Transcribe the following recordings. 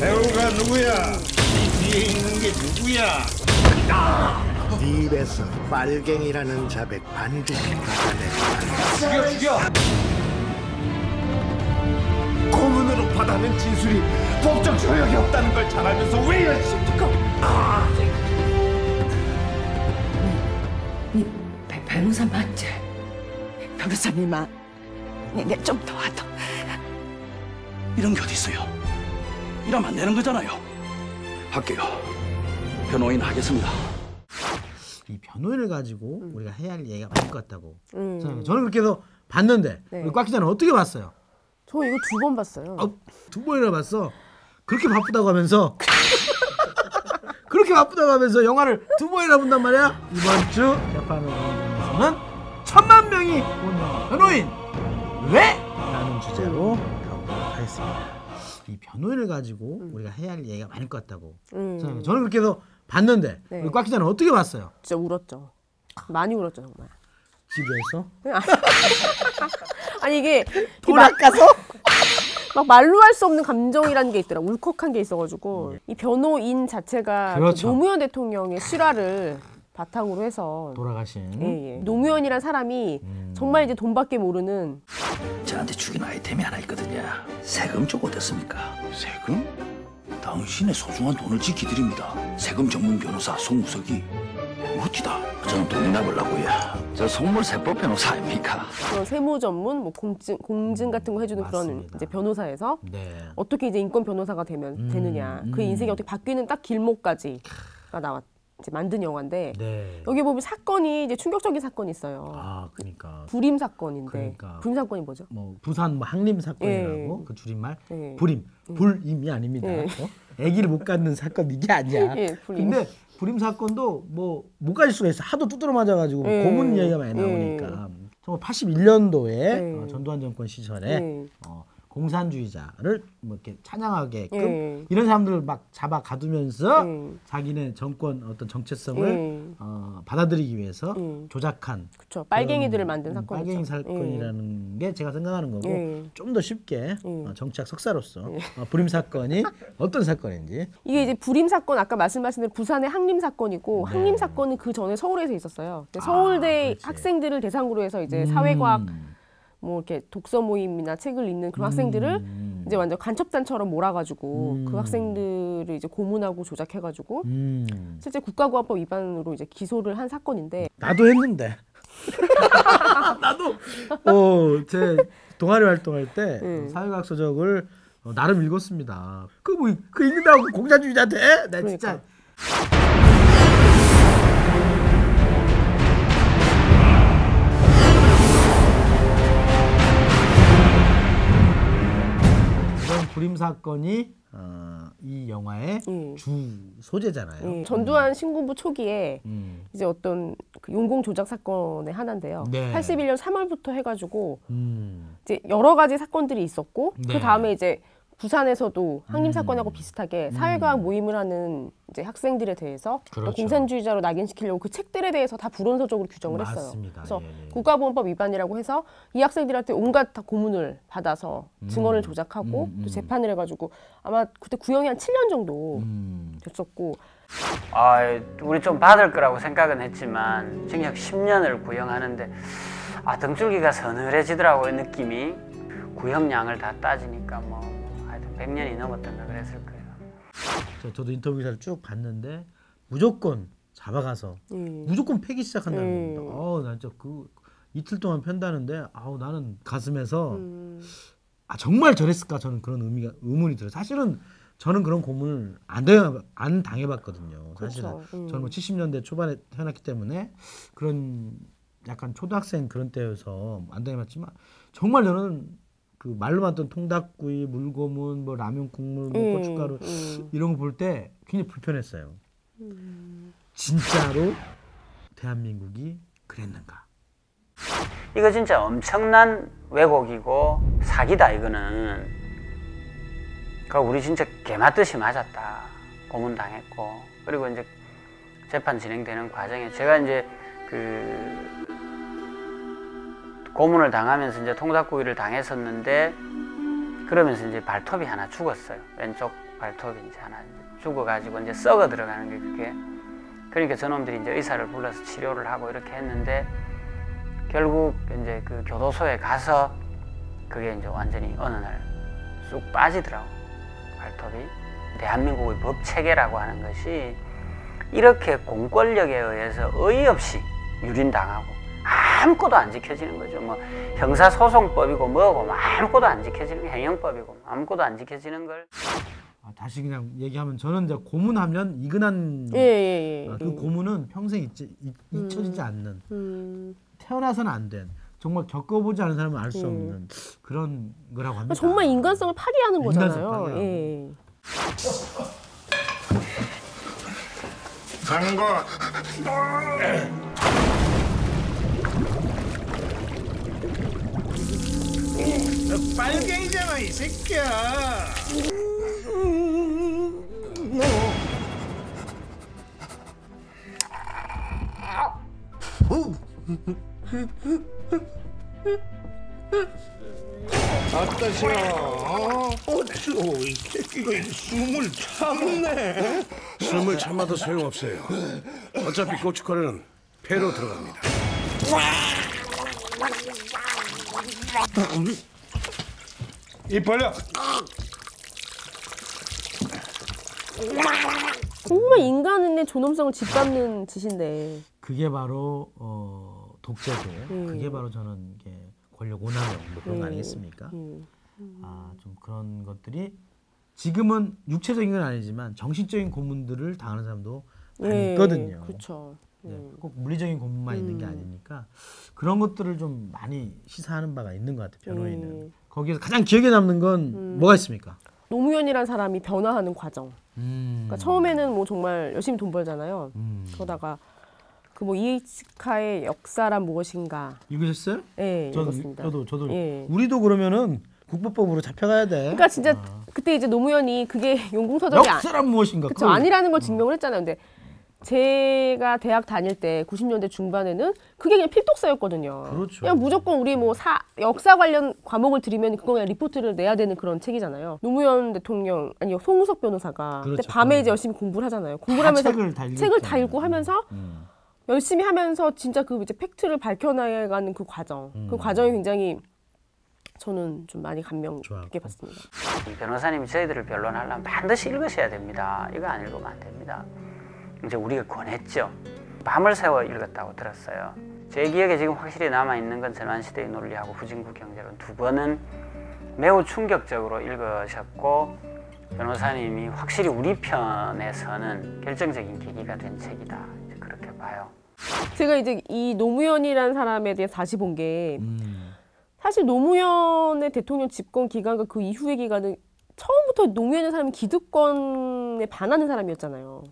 배우가 누구야? 이 뒤에 있는 게 누구야? 네 입에서 빨갱이라는 자백 반드시 받아낼 거야. 고문으로 받아낸 진술이 법적 효력이 없다는 걸 잘 알면서 왜 이러십니까? 니 배, 변호사 맞지? 변호사님 아, 내좀 도와줘. 이런 게 어디 있어요? 이러면 안 되는 거잖아요. 할게요. 변호인 하겠습니다. 이 변호인을 가지고 우리가 해야 할 얘기가 많을 것 같다고 음. 생각해요. 저는 그렇게 해서 봤는데 네. 우리 꽉 기자는 어떻게 봤어요? 저 이거 두 번 봤어요. 아, 두 번이나 봤어. 그렇게 바쁘다고 하면서 그렇게 바쁘다고 하면서 영화를 두 번이나 본단 말이야. 이번 주 재판원에서는 천만 명이 본 영화 변호인 왜? 라는 주제로 가보도록 하겠습니다. 이 변호인을 가지고 우리가 해야 할 얘기가 많을 것 같다고 음. 저는 그렇게 해서 봤는데 네. 우리 꽉 기자는 어떻게 봤어요? 진짜 울었죠. 많이 울었죠 정말. 집에서? 아니 이게 돈 아까서? 막 말로 할 수 없는 감정이라는 게 있더라. 울컥한 게 있어가지고 이 변호인 자체가 그 그렇죠. 노무현 대통령의 실화를 바탕으로 해서 돌아가신 예, 예. 노무현이란 사람이 정말 이제 돈밖에 모르는 저한테 죽인 아이템이 하나 있거든요. 세금 쪽 어땠습니까? 세금? 당신의 소중한 돈을 지키드립니다. 세금 전문 변호사 송우석이 멋지다. 저는 돈이 나보려고요. 저 속물 세법 변호사 아닙니까? 그런 세무 전문 뭐 공증 공증 같은 거 해주는 그런 맞습니다. 이제 변호사에서 네. 어떻게 이제 인권 변호사가 되면 음, 되느냐 그 음. 인생이 어떻게 바뀌는 딱 길목까지가 나왔 이제 만든 영화인데 네. 여기 보면 사건이 이제 충격적인 사건이 있어요. 아, 그러니까 불임 사건인데 그러니까. 불임 사건이 뭐죠? 뭐 부산 뭐 항림 사건이라고 예. 그 줄임말 예. 불임 불임이 아닙니다. 예. 어? 아기를 못 갖는 사건 이게 아니야. 예, 불임. 근데 불임 사건도 뭐 못 가질 수가 있어. 하도 두드러 맞아가지고 예. 고문 이야기가 많이 예. 나오니까. 정말 81년도에 예. 어, 전두환 정권 시절에 예. 어, 공산주의자를 뭐 이렇게 찬양하게끔 예. 이런 사람들을 막 잡아 가두면서 예. 자기네 정권 어떤 정체성을 예. 어, 받아들이기 위해서 예. 조작한 그쵸 빨갱이들을 만든 음, 사건이죠. 빨갱이 사건이라는 게 제가 생각하는 거고 예. 좀더 쉽게 예. 어, 정치학 석사로서 어, 불임 사건이 어떤 사건인지 이게 이제 불임 사건 아까 말씀하신 대로 부산의 항림 사건이고 네. 항림 사건은 그 전에 서울에서 있었어요. 근데 서울대 그렇지. 학생들을 대상으로 해서 이제 사회과학 음, 뭐 이렇게 독서 모임이나 책을 읽는 그런 학생들을 음, 이제 완전 간첩단처럼 몰아가지고 음. 그 학생들을 이제 고문하고 조작해가지고 음. 실제 국가고안법 위반으로 이제 기소를 한 사건인데 나도 했는데 나도 어제 동아리 활동할 때 음. 사회과학 서적을 어, 나름 읽었습니다. 그 뭐그 읽는다고 공산주의자 돼? 나 진짜 그러니까. 이런 불임 사건이 어, 이 영화의 음. 주 소재잖아요. 음, 전두환 신군부 초기에 음. 이제 어떤 그 용공 조작 사건의 하나인데요. 네. 81년 3월부터 해가지고 음. 이제 여러 가지 사건들이 있었고 네. 그 다음에 이제 부산에서도 항림 음. 사건하고 비슷하게 사회과학 모임을 하는 이제 학생들에 대해서 또 그렇죠. 공산주의자로 낙인시키려고 그 책들에 대해서 다 불원서적으로 규정을 했어요. 맞습니다. 그래서 예, 예. 국가보안법 위반이라고 해서 이 학생들한테 온갖 다 고문을 받아서 증언을 조작하고 음, 음. 또 재판을 해가지고 아마 그때 구형이 한 7년 정도 음. 됐었고 아, 우리 좀 받을 거라고 생각은 했지만 징역 10년을 구형하는데 아 등줄기가 서늘해지더라고요 느낌이 구형량을 다 따지니까 뭐 100년이 넘었던가 그랬을 거예요. 저- 저도 인터뷰 기사를 쭉 봤는데 무조건 잡아가서 음. 무조건 패기 시작한다는 음. 겁니다. 아우 나 진짜 그 이틀 동안 편다는데 아우 나는 가슴에서 음. 아 정말 저랬을까 저는 그런 의미가 의문이 들어요. 사실은 저는 그런 고문을 안, 당해, 안 당해봤거든요. 사실은 그렇죠. 음. 저는 뭐 70년대 초반에 태어났기 때문에 그런 약간 초등학생 그런 때여서 안 당해봤지만 정말 저는 그 말로만 듣던 통닭구이, 물고문, 뭐 라면 국물, 뭐 음, 고춧가루 음. 이런 거 볼 때 굉장히 불편했어요. 진짜로 대한민국이 그랬는가? 이거 진짜 엄청난 왜곡이고 사기다 이거는. 그 우리 진짜 개맞듯이 맞았다. 고문당했고 그리고 이제 재판 진행되는 과정에 제가 이제 그 고문을 당하면서 이제 통닭구이를 당했었는데 그러면서 이제 발톱이 하나 죽었어요. 왼쪽 발톱이 이제 하나 죽어가지고 이제 썩어 들어가는 게 그게. 그러니까 저놈들이 이제 의사를 불러서 치료를 하고 이렇게 했는데 결국 이제 그 교도소에 가서 그게 이제 완전히 어느 날 쑥 빠지더라고 발톱이. 대한민국의 법 체계라고 하는 것이 이렇게 공권력에 의해서 어이없이 유린당하고 아무것도 안 지켜지는 거죠. 뭐 형사소송법이고 뭐고 뭐 아무것도 안 지켜지는 뭐 아무것도 안 지켜지는 걸 아, 다시 그냥 얘기하면 저는 이제 고문하면 이근한 예, 예, 예. 아, 그 고문은 평생 잊지, 잊, 잊혀지지 않는 음. 태어나서는 안 된 정말 겪어보지 않은 사람은 알 수 없는 그런 거라고 합니다. 음. 정말 인간성을 파괴하는 거잖아요. 예. 가는 거. 빨갱이잖아 이 새끼야. 어떠시오? 어쭈, 이 새끼가 숨을 참네. 숨을 참아도 소용없어요. 어차피 고춧가루는 폐로 들어갑니다. 입 벌려. 정말 인간의 존엄성을 짓밟는 짓인데. 그게 바로 어, 독재고 음. 그게 바로 저는 이게 권력 오남용 뭐 그런 거 음. 아니겠습니까? 음. 아좀 그런 것들이 지금은 육체적인 건 아니지만 정신적인 고문들을 당하는 사람도 많이 예, 있거든요. 그렇죠. 네, 꼭 물리적인 고문만 있는 게 아니니까 그런 것들을 좀 많이 시사하는 바가 있는 것 같아요. 변호인은 음. 거기에서 가장 기억에 남는 건 뭐가 있습니까? 노무현이란 사람이 변화하는 과정. 음, 그러니까 처음에는 뭐 정말 열심히 돈 벌잖아요. 음. 그러다가 그 뭐 이에이치카의 역사란 무엇인가. 읽으셨어요? 예, 저도 읽었습니다. 저도 저도 예. 우리도 그러면은 국보법으로 잡혀가야 돼. 그러니까 진짜 그때 이제 노무현이 그게 용궁서적이 아, 역사란 무엇인가? 그쵸, 아니라는 걸 증명을 했잖아요. 근데 제가 대학 다닐 때 90년대 중반에는 그게 그냥 필독서였거든요. 그렇죠. 그냥 무조건 우리 뭐 사, 역사 관련 과목을 들으면 그거 그냥 리포트를 내야 되는 그런 책이잖아요. 노무현 대통령 아니 송우석 변호사가 그렇죠. 밤에 음. 이제 열심히 공부를 하잖아요. 공부를 다 하면서 책을 다 읽고 책을 다. 읽고 하면서 음. 열심히 하면서 진짜 그 이제 팩트를 밝혀나가는 그 과정, 음. 그 과정이 굉장히 저는 좀 많이 감명. 깊게 봤습니다. 변호사님이 저희들을 변론하려면 반드시 읽으셔야 됩니다. 이거 안 읽으면 안 됩니다. 이제 우리가 권했죠. 밤을 새워 읽었다고 들었어요. 제 기억에 지금 확실히 남아 있는 건 전환시대의 논리하고 후진국 경제론 두 번은 매우 충격적으로 읽으셨고 변호사님이 확실히 우리 편에 서는 결정적인 계기가 된 책이다. 이제 그렇게 봐요. 제가 이제 이 노무현이라는 사람에 대해 다시 본게 음. 사실 노무현의 대통령 집권 기간과 그 이후의 기간은 처음부터 노무현이라는 사람은 기득권에 반하는 사람이었잖아요.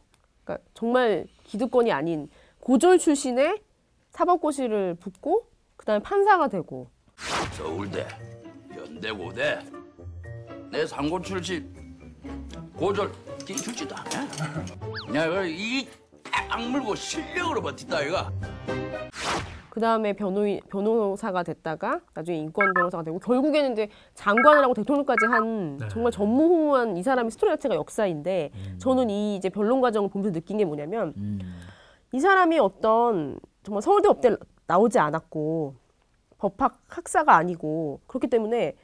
그러니까 정말 기득권이 아닌 고졸 출신의 사법고시를 붙고 그다음에 판사가 되고 서울대, 연대 고대, 내 상고 출신 고졸 기출지도 않아. 야, 이 악물고 실력으로 버티다 이가. 그 다음에 변호인 변호사가 됐다가 나중에 인권 변호사가 되고 결국에는 이제 장관을 하고 대통령까지 한 네. 정말 전무후무한 이 사람의 스토리 자체가 역사인데 저는 이 이제 변론 과정을 보면서 느낀 게 뭐냐면 음. 이 사람이 어떤 정말 서울대 법대 나오지 않았고 법학 학사가 아니고 그렇기 때문에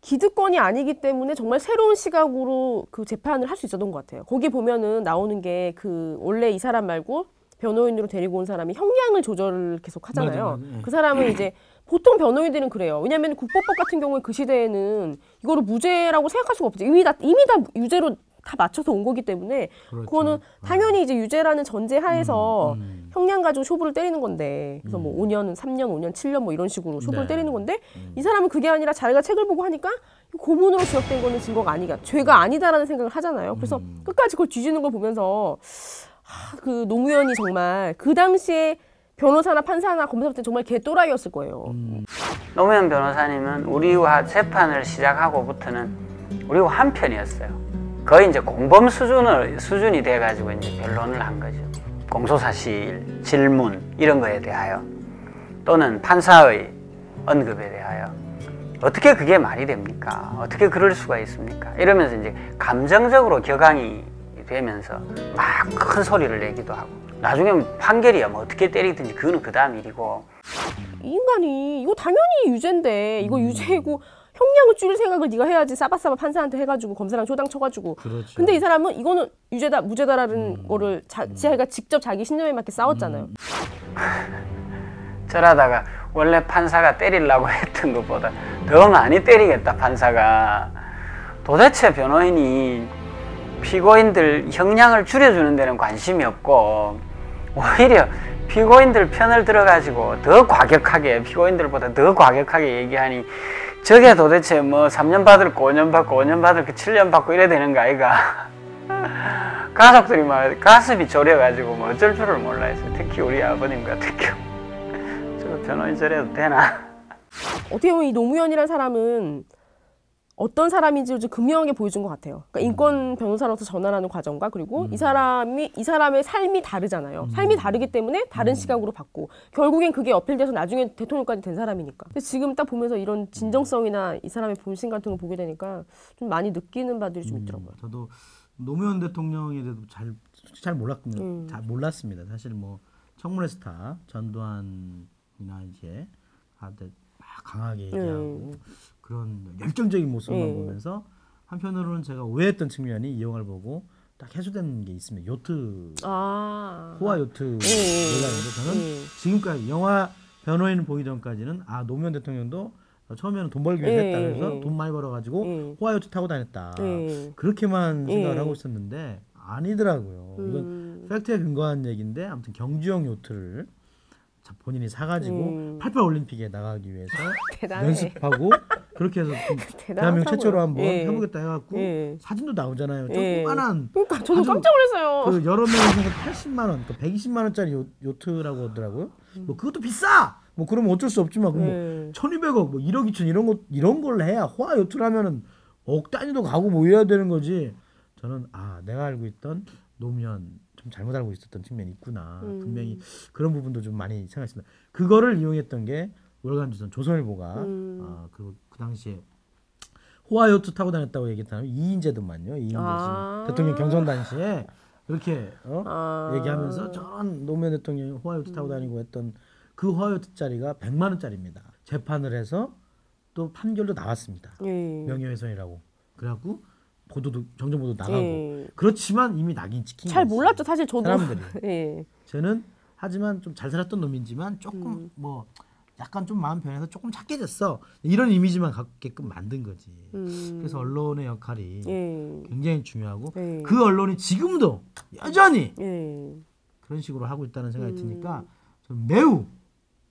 기득권이 아니기 때문에 정말 새로운 시각으로 그 재판을 할 수 있었던 것 같아요. 거기 보면은 나오는 게 그 원래 이 사람 말고 변호인으로 데리고 온 사람이 형량을 조절을 계속 하잖아요. 맞아, 맞아. 예. 그 사람은 이제 보통 변호인들은 그래요. 왜냐하면 국보법 같은 경우에 그 시대에는 이거를 무죄라고 생각할 수가 없죠. 이미 다 이미 다 유죄로 다 맞춰서 온 거기 때문에 그렇죠. 그거는 당연히 이제 유죄라는 전제 하에서 음. 형량 가지고 쇼부를 때리는 건데 그래서 뭐 5년, 3년, 5년, 7년 뭐 이런 식으로 쇼부를 네. 때리는 건데 이 사람은 그게 아니라 자기가 책을 보고 하니까 고문으로 지적된 거는 증거가 아니가 죄가 아니다라는 생각을 하잖아요. 그래서 끝까지 그걸 뒤지는 걸 보면서 하, 그 노무현이 정말 그 당시에 변호사나 판사나 검사 때 정말 개또라이였을 거예요. 노무현 변호사님은 우리와 재판을 시작하고부터는 우리와 한 편이었어요. 거의 이제 공범 수준을 수준이 돼가지고 이제 변론을 한 거죠. 공소사실, 질문 이런 거에 대하여 또는 판사의 언급에 대하여 어떻게 그게 말이 됩니까? 어떻게 그럴 수가 있습니까? 이러면서 이제 감정적으로 격앙이 되면서 막 큰 소리를 내기도 하고. 나중에 판결이야. 뭐 어떻게 때리든지. 그거는 그 다음 일이고. 이 인간이 이거 당연히 유죄인데 이거 유죄고 형량을 줄일 생각을 네가 해야지 싸바싸바 판사한테 해가지고 검사랑 조당 쳐가지고. 그렇죠. 근데 이 사람은 이거는 유죄다 무죄다라는 거를 자, 자기가 직접 자기 신념에 맞게 싸웠잖아요. 저러다가 원래 판사가 때리려고 했던 것보다 더 많이 때리겠다 판사가. 도대체 변호인이 피고인들 형량을 줄여주는 데는 관심이 없고 오히려 피고인들 편을 들어가지고 더 과격하게 피고인들보다 더 과격하게 얘기하니 저게 도대체 뭐 3년 받을 거 5년 받고 5년 받을 거 7년 받고 이래 되는 거 아이가 가족들이 막 가슴이 졸여가지고 뭐 어쩔 줄을 몰라 했어요 특히 우리 아버님 같은 경우 저 변호인 저래도 되나? 어떻게 보면 이 노무현이라는 사람은 어떤 사람인지를 좀 극명하게 보여준 것 같아요. 그러니까 인권 변호사로서 전환하는 과정과 그리고 이 사람이 이 사람의 삶이 다르잖아요. 삶이 다르기 때문에 다른 시각으로 봤고 결국엔 그게 어필돼서 나중에 대통령까지 된 사람이니까. 근데 지금 딱 보면서 이런 진정성이나 이 사람의 본심 같은 걸 보게 되니까 좀 많이 느끼는 바들이 좀 있더라고요. 저도 노무현 대통령에 대해서 잘 잘 몰랐군요. 음. 잘 몰랐습니다. 사실 뭐 청문회 스타 전두환이나 이제 한테 막 강하게 얘기하고 그런 열정적인 모습만 음. 보면서 한편으로는 제가 오해했던 측면이 이 영화를 보고 딱 해소된 게 있습니다. 요트 아, 호화 요트 음. 논란인데 저는 음. 지금까지 영화 변호인 보기 전까지는 아 노무현 대통령도 처음에는 돈 벌기 위해서 음, 했다 그래서 음. 돈 많이 벌어가지고 음. 호화 요트 타고 다녔다 음. 그렇게만 생각을 음. 하고 있었는데 아니더라고요. 이건 음. 팩트에 근거한 얘기인데 아무튼 경주형 요트를 자- 본인이 사가지고 음. 88 올림픽에 나가기 위해서. 연습하고 그렇게 해서 좀 대한민국 최초로 한번 예. 해보겠다 해갖고 예. 사진도 나오잖아요. 예. 조그만한 그러니까 저도 깜짝 놀랐어요. 그 여러 명이서 80만 원, 그 120만 원짜리 요, 요트라고 하더라고요. 뭐 그것도 비싸. 뭐 그러면 어쩔 수 없지만 그럼 음. 뭐 1,200억, 뭐 1억 2천 이런 거 이런 걸 해야 호화 요트라면은 억 단위도 가고 뭐 이래야 되는 거지. 저는 아 내가 알고 있던 노무현 좀 잘못 알고 있었던 측면이 있구나. 음. 분명히 그런 부분도 좀 많이 생각했습니다. 그거를 이용했던 게 월간조선 조선일보가 음. 아, 그, 그 당시에 호화 요트 타고 다녔다고 얘기했다면 이인재도만요. 이인재 씨 아. 대통령 경선 당시에 그렇게 어? 아. 얘기하면서 저런 노무현 대통령이 호화요트 타고 다니고 했던 그 호화요트 짜리가 100만 원짜리입니다. 재판을 해서 또 판결도 나왔습니다. 예. 명예훼손이라고. 그래갖고 보도도 정정 보도 나가고. 예. 그렇지만 이미 낙인 찍힌 잘. 몰랐죠 사실 저도. 사람들이. 예. 저는 하지만 좀 잘 살았던 놈이지만 조금 음. 뭐 약간 좀 마음 변해서 조금 착해졌어. 이런 이미지만 갖게끔 만든 거지. 음. 그래서 언론의 역할이 예. 굉장히 중요하고 예. 그 언론이 지금도 여전히 예. 그런 식으로 하고 있다는 생각이 음. 드니까 저는 매우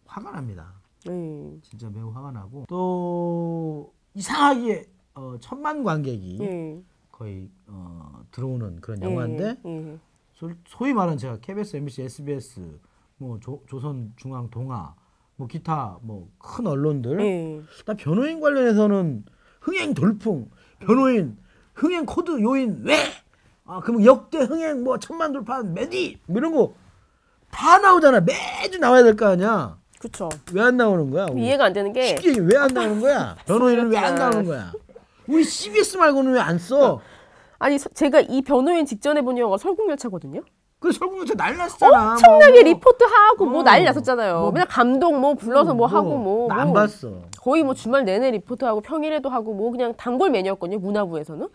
화가 납니다. 예. 진짜 매우 화가 나고 또 이상하게 어, 천만 관객이 예. 거의 어, 들어오는 그런 영화인데 예. 소, 소위 말하는 제가 KBS, MBC, SBS, 뭐 조, 조선중앙 동아, 뭐 기타 뭐 큰 언론들 예. 나 변호인 관련해서는 흥행 돌풍, 변호인 흥행 코드 요인 왜? 아 그럼 역대 흥행 뭐 천만 돌파한 메디 뭐 이런 거 다 나오잖아. 매주 나와야 될 거 아니야. 그렇죠. 왜 안 나오는 거야? 우리? 이해가 안 되는 게 쉽게 왜안 나오는 거야? 변호인은 왜 안 나오는 거야? 우리 CBS 말고는 왜 안 써? 아니 서- 제가 이 변호인 직전에 본 영화가 설국열차거든요. 그 설국열차 난리 났잖아. 엄청나게 뭐, 뭐. 리포트 하고 뭐 어. 난리 났었잖아요. 뭐. 맨날 감독 뭐 불러서 뭐, 하고 뭐, 뭐 봤어. 거의 뭐 주말 내내 리포트하고 평일에도 하고 뭐 그냥 단골 메뉴였거든요 문화부에서는.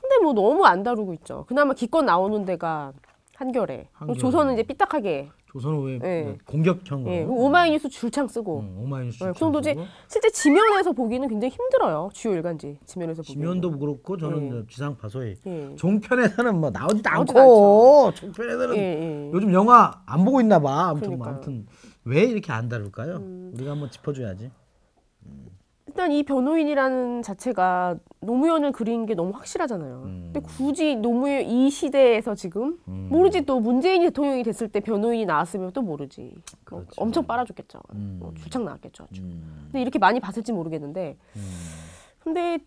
근데 뭐 너무 안 다루고 있죠. 그나마 기껏 나오는 데가 한겨레. 한겨레. 조선은 이제 삐딱하게. 왜 예. 공격형으로? 예. 오마이뉴스 줄창 쓰고. 응, 오마이뉴스. 네, 그 정도지. 실제 지면에서 보기는 굉장히 힘들어요. 주요 일간지 지면에서 보기. 지면도 그렇고 저는 예. 지상파 소위 예. 종편에서는 뭐 나오지도 나오지도 않고 종편에서는 예, 예. 요즘 영화 안 보고 있나 봐. 아무튼 뭐 그러니까요. 음. 아무튼 왜 이렇게 안 다룰까요? 우리가 한번 짚어줘야지. 일단 이 변호인이라는 자체가 노무현을 그린 게 너무 확실하잖아요. 음. 근데 굳이 노무현 이 시대에서 지금 모르지 또 문재인이 대통령이 됐을 때 변호인이 나왔으면 또 모르지. 뭐. 엄청 빨아줬겠죠. 음. 뭐 줄창 나왔겠죠. 아주. 음. 근데 이렇게 많이 봤을지 모르겠는데. 근데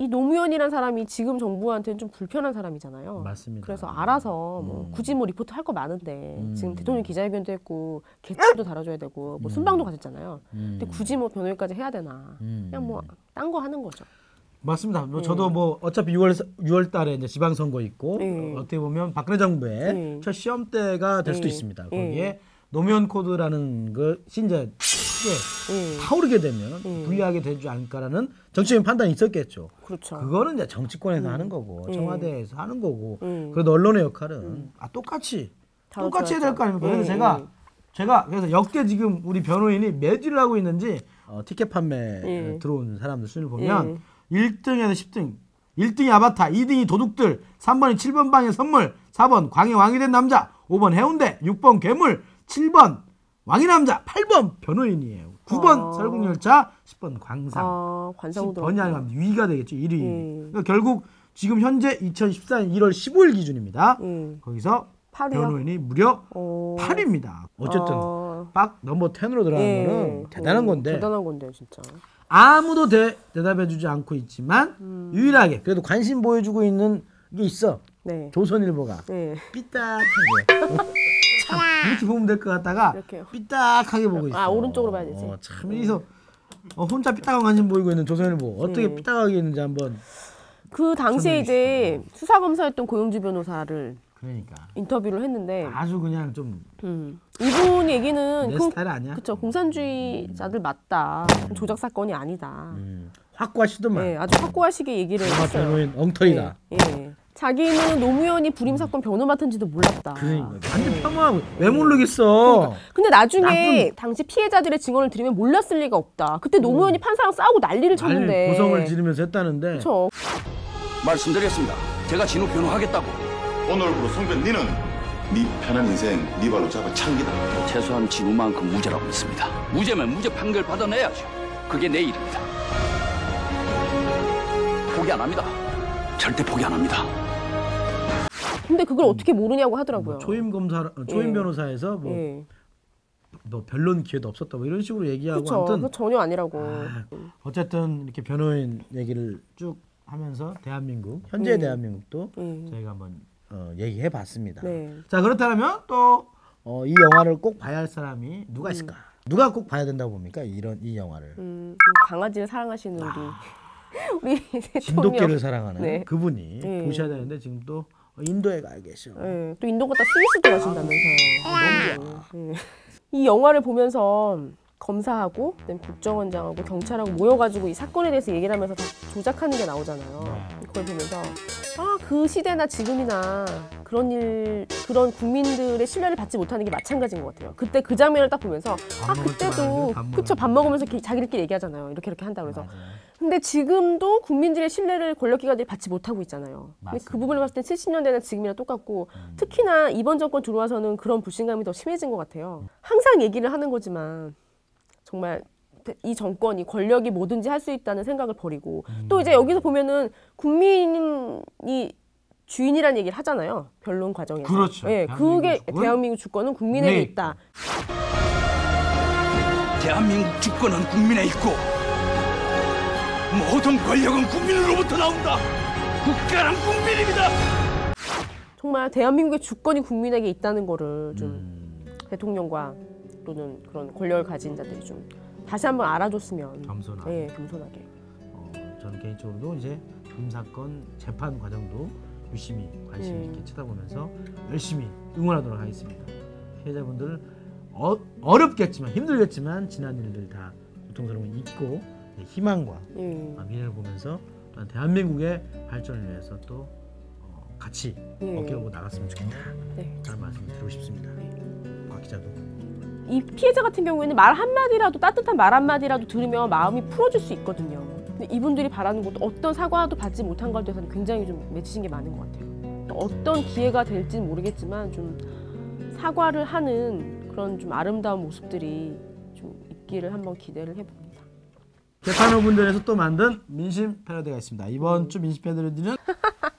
이 노무현이란 사람이 지금 정부한테는 좀 불편한 사람이잖아요. 맞습니다. 그래서 알아서 뭐 음. 굳이 뭐 리포트 할 거 많은데 음. 지금 대통령 기자회견도 했고 개최도 달아줘야 되고 뭐 순방도 가졌잖아요. 음. 근데 굳이 뭐 변호인까지 해야 되나? 음. 그냥 뭐 딴 거 하는 거죠. 맞습니다. 뭐 저도 뭐 어차피 6월 6월 달에 이제 지방 선거 있고 네. 어, 어떻게 보면 박근혜 정부의 네. 첫 시험 때가 될 수도 네. 있습니다. 네. 거기에 노무현 코드라는 것이 이제 크게 예. 타오르게 되면 네. 불리하게 되지 않을까라는 정치적인 판단이 있었겠죠. 그렇죠. 그거는 이제 정치권에서 하는 거고 네. 청와대에서 하는 거고 음. 그래도 언론의 역할은 아 똑같이 똑같이 해야 될 거 아닙니까? 그래서 네, 제가 네. 제가 그래서 역대 지금 우리 변호인이 매질을 하고 있는지 어, 티켓 판매 예. 들어온 사람들 순위를 보면 예. 1등에서 10등 1등이 아바타 2등이 도둑들 3번이 7번 방의 선물 4번 광해 왕이 된 남자 5번 해운대 6번 괴물 7번 왕이 남자 8번 변호인이에요 9번 아. 설국열차 10번 광상 아, 관상우 10번이 아니면 위가 되겠죠 1위 음. 그러니까 결국 지금 현재 2014년 1월 15일 기준입니다 음. 거기서 팔이요? 변호인이 무려 어. 8위입니다 어쨌든 어. 빡 넘버 10으로 들어간 예. 거는 대단한 음, 건데 대단한 건데 진짜. 아무도 대, 대답해주지 않고 있지만 음. 유일하게 그래도 관심 보여주고 있는 게 있어 네. 조선일보가 네. 삐딱하게 참 이렇게 보면 될 것 같다가 이렇게요. 삐딱하게 보고 있어 아, 오른쪽으로 봐야 되지. 어, 참 여기서 어, 혼자 삐딱한 관심 보이고 있는 조선일보 어떻게 네. 삐딱하게 있는지 한번 그 당시에 이제 수사 검사였던 고영주 변호사를 그러니까 인터뷰를 했는데 아주 그냥 좀내 음. 이분 얘기는 스타일 아니야 그쵸 공산주의자들 맞다 조작 사건이 아니다. 음, 확고하시더만 네, 아주 확고하시게 얘기를 영화 했어요. 변호인 엉터리다 예, 예. 자기는 노무현이 불임 사건 변호 맡은지도 몰랐다. 그러니까 완전 폄하하고 왜 모르겠어 근데 나중에 나쁜- 당시 피해자들의 증언을 들으면 몰랐을 리가 없다. 그때 노무현이 판사랑 싸우고 난리를 쳤는데. 난리 음. 고성을 지르면서 했다는데 그쵸. 말씀드렸습니다. 제가 진우 변호하겠다고. 오늘부로 송변 니는 네 편한 인생 네 발로 잡아 참기다. 최소한 진우만큼 무죄라고 믿습니다. 무죄면 무죄 판결 받아내야죠. 그게 내 일입니다. 포기 안 합니다. 절대 포기 안 합니다. 근데 그걸 어떻게 모르냐고 하더라고요. 뭐 초임 검사 어, 초임 예. 변호사에서 뭐, 예. 뭐 변론 기회도 없었다 뭐 이런 식으로 얘기하고 그쵸. 아무튼 전혀 아니라고. 어쨌든 이렇게 변호인 얘기를 쭉 하면서 대한민국 현재 의 음. 대한민국도 예. 저희가 한번 어, 얘기해 봤습니다. 네. 자 그렇다면 또 어, 이 영화를 꼭 봐야 할 사람이 누가 있을까? 누가 꼭 봐야 된다고 봅니까? 이런 이 영화를 음, 좀 강아지를 사랑하시는 우리 우리 대통령. 진돗개를 사랑하는 네. 그분이 네. 보셔야 되는데 지금 또 인도에 가 계셔. 예, 또 인도 갔다 스위스도 가신다면서요. 좋아. 예. 이 영화를 보면서 검사하고 국정원장하고 경찰하고 모여가지고 이 사건에 대해서 얘기를 하면서 다 조작하는 게 나오잖아요. 그걸 보면서 아 그 시대나 지금이나 그런 일 그런 국민들의 신뢰를 받지 못하는 게 마찬가지인 것 같아요. 그때 그 장면을 딱 보면서 밥아 그때도 그쵸 밥 먹으면서 자기들끼리 얘기하잖아요. 이렇게 이렇게 한다 그래서 근데 지금도 국민들의 신뢰를 권력기관들이 받지 못하고 있잖아요. 그 부분을 봤을 때 70년대나 지금이랑 똑같고 특히나 이번 정권 들어와서는 그런 불신감이 더 심해진 것 같아요. 항상 얘기를 하는 거지만 정말 이 정권이 권력이 뭐든지 할 수 있다는 생각을 버리고 또 이제 여기서 보면은 국민이 주인이라는 얘기를 하잖아요. 변론 과정에서. 그렇죠. 예, 그게 주권? 대한민국 주권은 국민에게 국민에 있다. 대한민국 주권은 국민에 있고 모든 권력은 국민으로부터 나온다. 국가란 국민입니다. 정말 대한민국의 주권이 국민에게 있다는 거를 좀 음. 대통령과 또는 그런 권력을 가진 자들이 좀 다시 한번 알아줬으면 겸손하게. 예, 겸손하게. 어, 저는 개인적으로도 이제 금사건 재판 과정도 유심히 관심 음. 있게 쳐다보면서 열심히 응원하도록 하겠습니다. 피해자분들 어, 어렵겠지만 힘들겠지만 지난 일들 다 고통스러움을 잊고 네, 희망과 예. 아, 미래를 보면서 또한 대한민국의 발전을 위해서 또 어, 같이 예. 어깨고 나갔으면 좋겠다. 네. 그런 말씀을 드리고 싶습니다. 곽 기자도 이 피해자 같은 경우에는 말 한마디라도 따뜻한 말 한마디라도 들으면 마음이 풀어질 수 있거든요. 근데 이분들이 바라는 것도 어떤 사과도 받지 못한 것에 대해서는 굉장히 좀 맺히신 게 많은 것 같아요. 어떤 기회가 될지는 모르겠지만 좀 사과를 하는 그런 좀 아름다운 모습들이 좀 있기를 한번 기대를 해봅니다. 재판호분들에서 또 만든 민심 패러디가 있습니다. 이번 주 민심 패러디는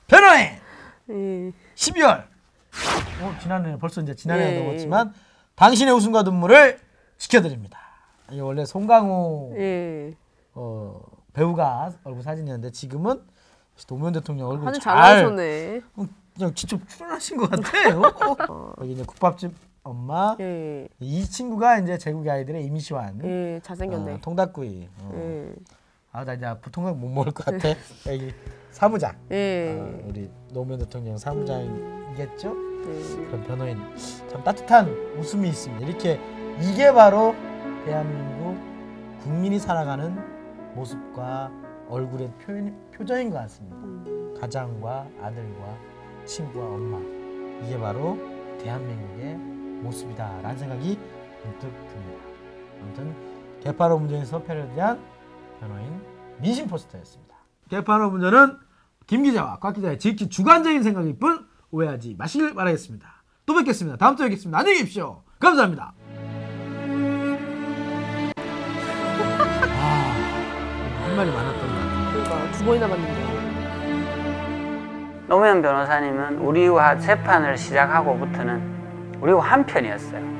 변호인 예. 12월. 어, 지난해 벌써 이제 지난해 예. 넘었지만 당신의 웃음과 눈물을 지켜드립니다. 이게 원래 송강호 예. 어, 배우가 얼굴 사진이었는데 지금은 노무현 대통령 얼굴 잘. 어, 그냥 직접 출연하신 것 같아요. 여기 이제 국밥집 엄마 예, 이 친구가 이제 제국의 아이들의 이미시환 예, 잘생겼네. 어, 통닭구이. 어. 예, 아나 이제 앞으로 통닭 못 먹을 것 같아. 여기 사무장. 예, 어, 우리 노무현 대통령 사무장이겠죠? 예. 그런 변호인. 참 따뜻한 웃음이 있습니다. 이렇게 이게 바로 대한민국 국민이 살아가는 모습과 얼굴의 표현, 표정인 것 같습니다. 가장과 아들과 친구와 엄마. 이게 바로 대한민국의 모습이다 라는 생각이 문득 듭니다 아무튼 개파로 문제에서 패러디한 변호인 민심 포스터였습니다. 개판호 문제는 김 기자와 곽 기자의 지극히 주관적인 생각일 뿐 오해하지 마시길 바라겠습니다. 또 뵙겠습니다. 다음 주에 뵙겠습니다. 안녕히 계십시오. 감사합니다. 아, 할 말이 많았던 것 같아요. 그러니까 두 번이나 봤는데. 노무현 변호사님은 우리와 재판을 시작하고부터는 우리와 한편이었어요.